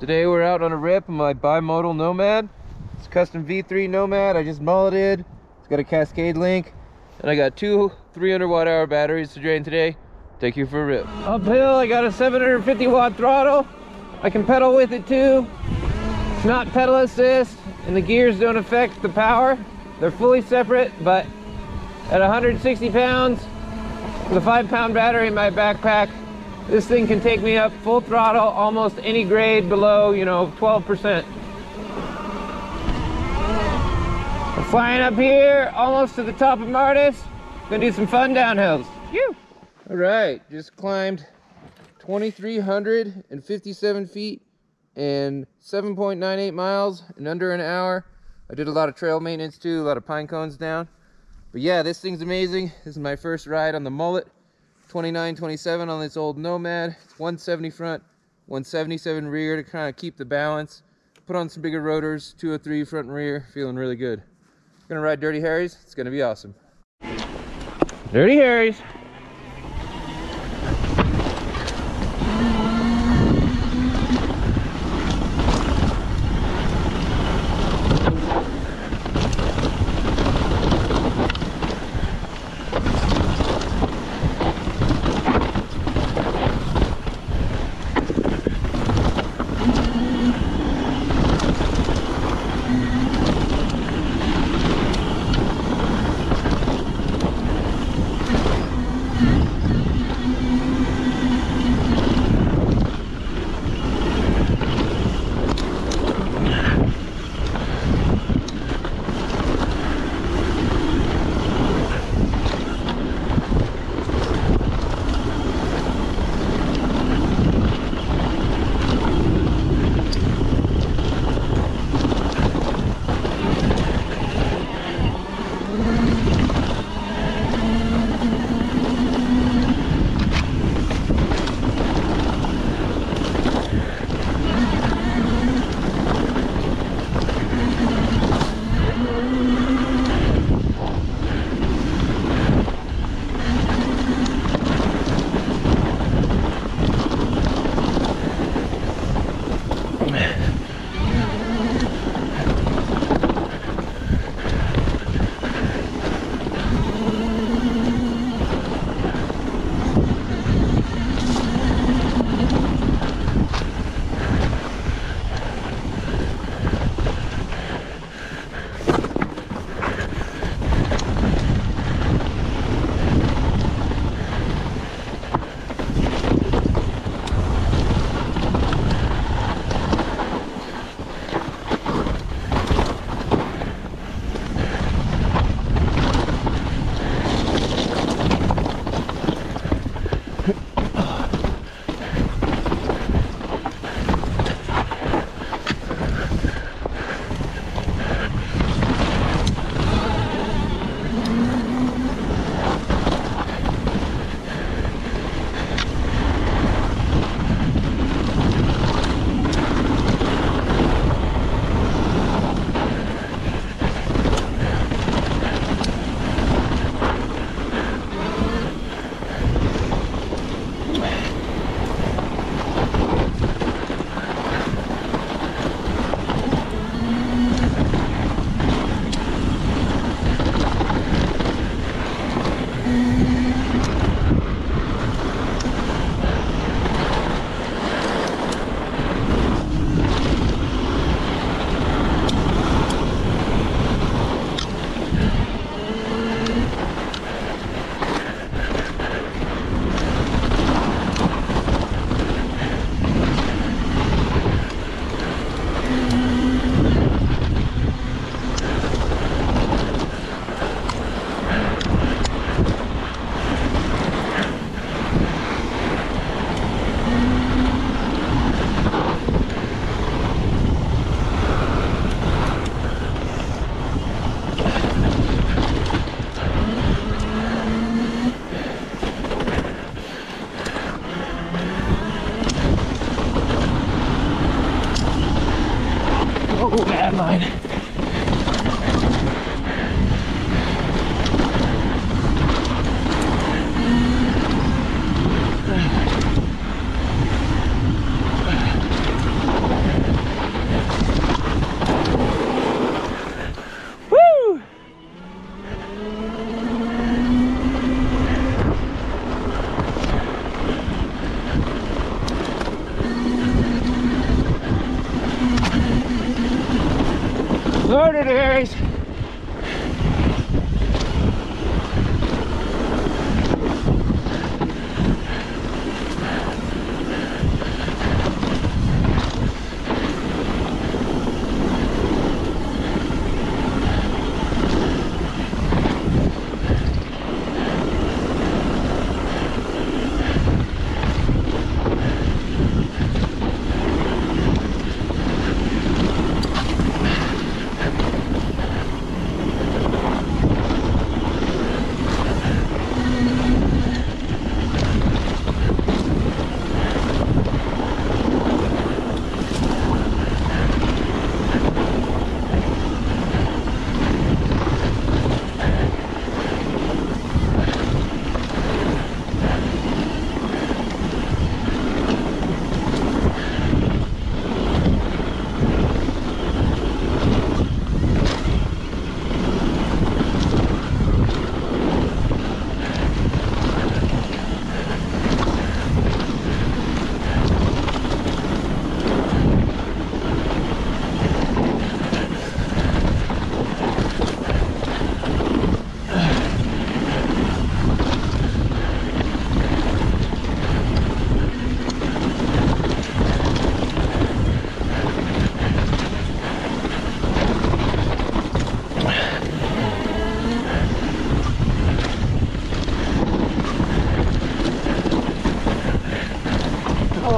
Today we're out on a rip on my Bimotal Nomad. It's a custom V3 Nomad. I just mulleted. It's got a Cascade link. And I got two 300 watt hour batteries to drain today. Take you for a rip. Uphill, I got a 750 watt throttle. I can pedal with it too. It's not pedal assist and the gears don't affect the power. They're fully separate, but at 160 pounds, with a five pound battery in my backpack, this thing can take me up full throttle, almost any grade below, you know, 12%. I'm flying up here, almost to the top of Martis. Gonna do some fun downhills. Phew. All right, just climbed 2,357 feet and 7.98 miles in under an hour. I did a lot of trail maintenance too, a lot of pine cones down. But yeah, this thing's amazing. This is my first ride on the mullet. 29, 27 on this old Nomad. It's 170 front, 177 rear to kind of keep the balance. Put on some bigger rotors, 203 front and rear, feeling really good. Gonna ride Dirty Harry's, it's gonna be awesome. Dirty Harry's. Oh, bad line.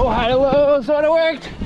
High to low sort of worked.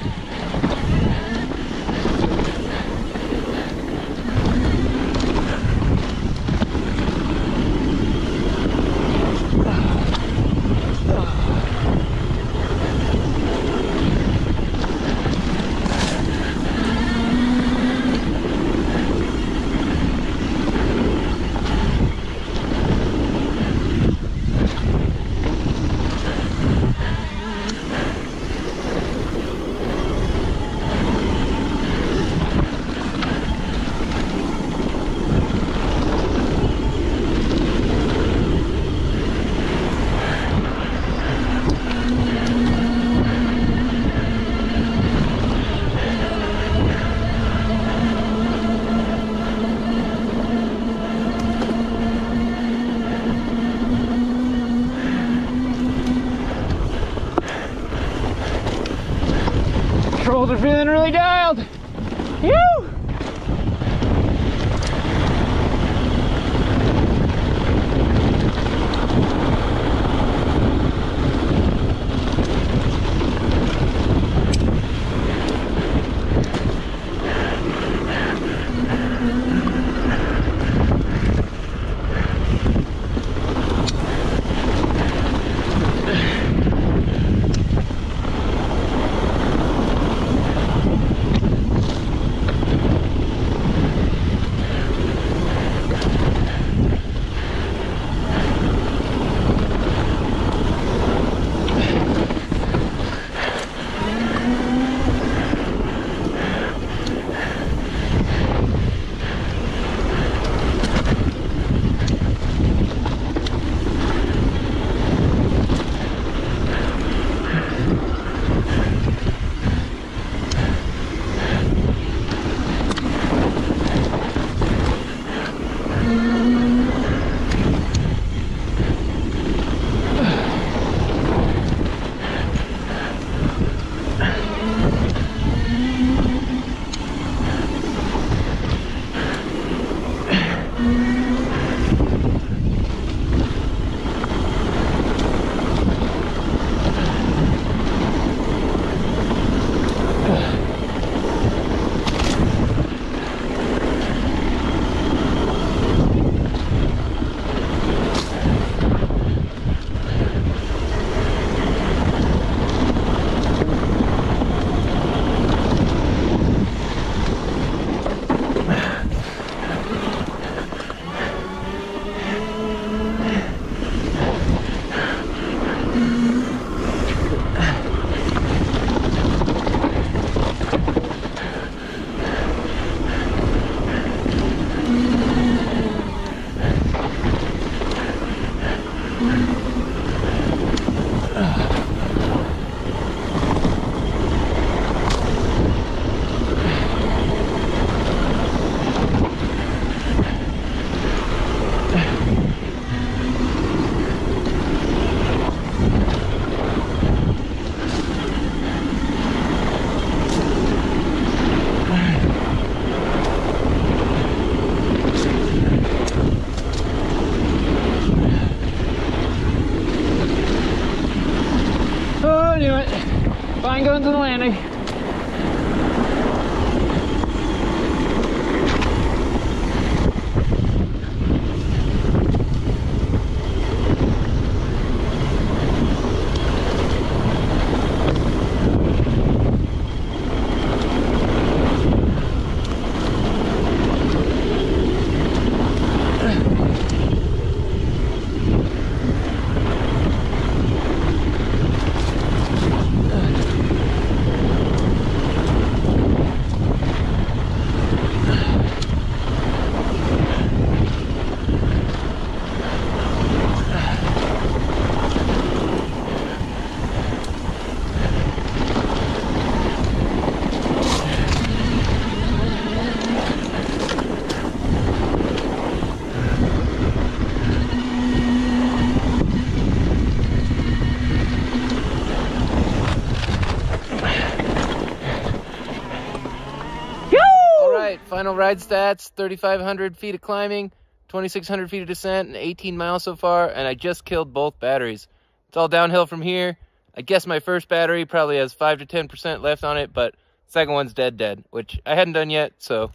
Final ride stats, 3,500 feet of climbing, 2,600 feet of descent, and 18 miles so far, and I just killed both batteries. It's all downhill from here. I guess my first battery probably has 5 to 10% left on it, but second one's dead dead, which I hadn't done yet, so...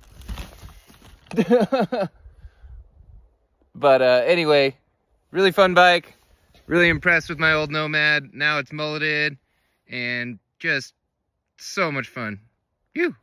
but uh, anyway, really fun bike. Really impressed with my old Nomad. Now it's mulleted and just so much fun. Phew.